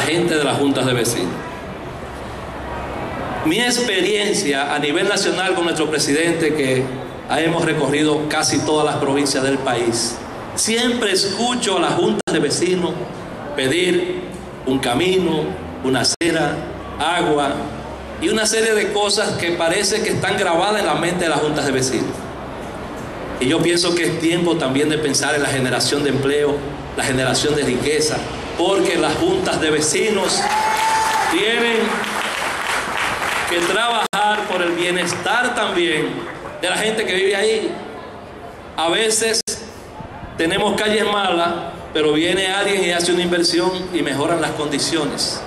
gente de las juntas de vecinos. Mi experiencia a nivel nacional con nuestro presidente, que hemos recorrido casi todas las provincias del país, siempre escucho a las juntas de vecinos pedir un camino, una acera, agua y una serie de cosas que parece que están grabadas en la mente de las juntas de vecinos. Y yo pienso que es tiempo también de pensar en la generación de empleo, la generación de riqueza, porque las juntas de vecinos tienen que trabajar por el bienestar también de la gente que vive ahí. A veces tenemos calles malas, pero viene alguien y hace una inversión y mejoran las condiciones.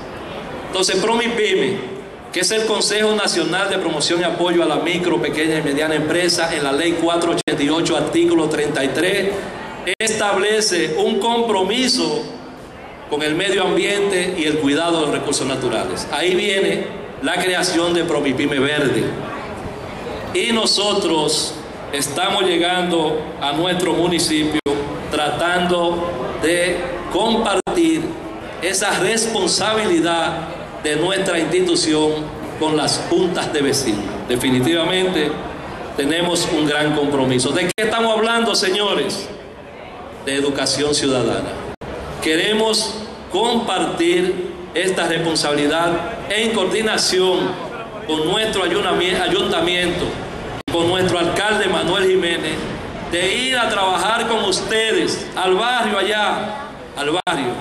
Entonces, PROMIPYME, que es el Consejo Nacional de Promoción y Apoyo a la Micro, Pequeña y Mediana Empresa, en la Ley 488, artículo 33, establece un compromiso con el medio ambiente y el cuidado de los recursos naturales. Ahí viene la creación de Promipime Verde. Y nosotros estamos llegando a nuestro municipio tratando de compartir esa responsabilidad de nuestra institución con las juntas de vecinos. Definitivamente tenemos un gran compromiso. ¿De qué estamos hablando, señores? de educación ciudadana. Queremos compartir esta responsabilidad en coordinación con nuestro ayuntamiento, con nuestro alcalde Manuel Jiménez, de ir a trabajar con ustedes al barrio allá, al barrio,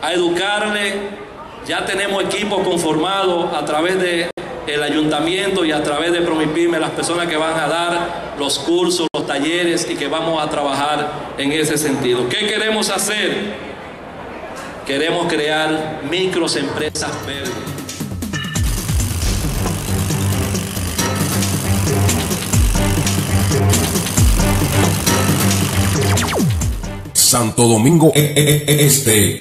a educarle. Ya tenemos equipo conformado a través de el ayuntamiento y a través de Promipime, las personas que van a dar los cursos, los talleres y que vamos a trabajar en ese sentido. ¿Qué queremos hacer? Queremos crear microempresas verdes. Santo Domingo Este.